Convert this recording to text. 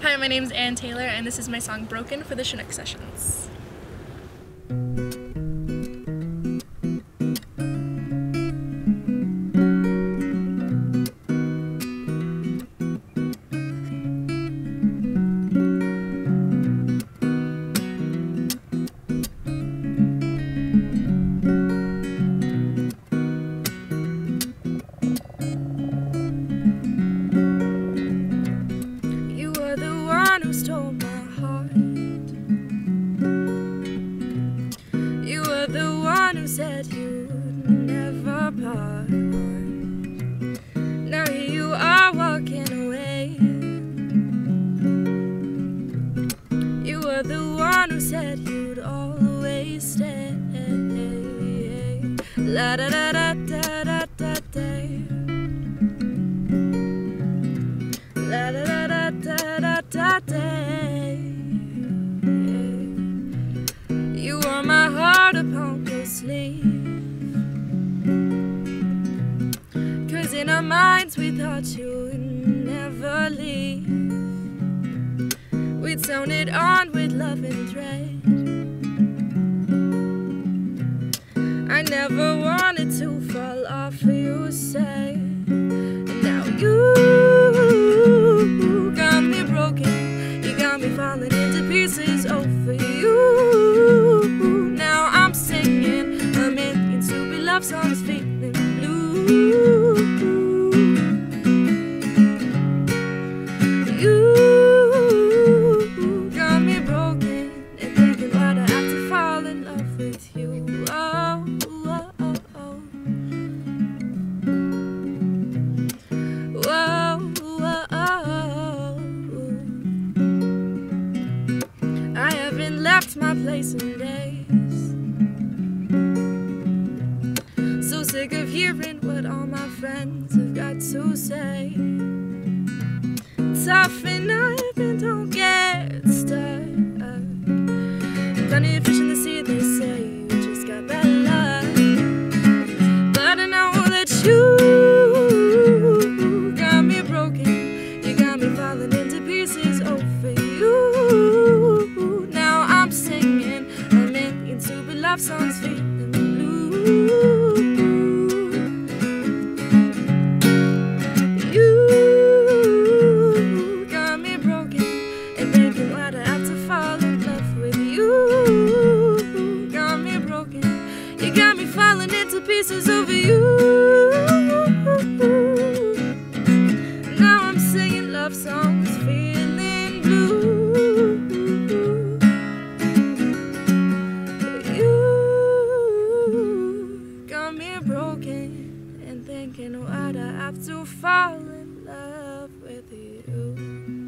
Hi, my name is Ann Taylor, and this is my song Broken for the Chinook Sessions. The one who stole my heart. You were the one who said you'd never part. Now here you are walking away. You were the one who said you'd always stay. La da da da da da da da. You wore my heart upon your sleeve. Cause in our minds we thought you would never leave. We'd sewn it on with love and thread. I never wanted to fall off, you say. Love songs, feeling blue. You got me broken and thinking why'd I have to fall in love with you. Oh, oh, oh, oh. Whoa, whoa, I haven't left my place in days. So sick of hearing what all my friends have got to say. Toughen up and don't get stuck. Plenty of fish in the sea, they say you just got bad luck. But I know that you got me broken. You got me falling into pieces oh, over you. Now I'm singing a million stupid love songs, feeling blue. Pieces over you. Now I'm singing love songs, feeling blue. You got me broken and thinking why'd I have to fall in love with you.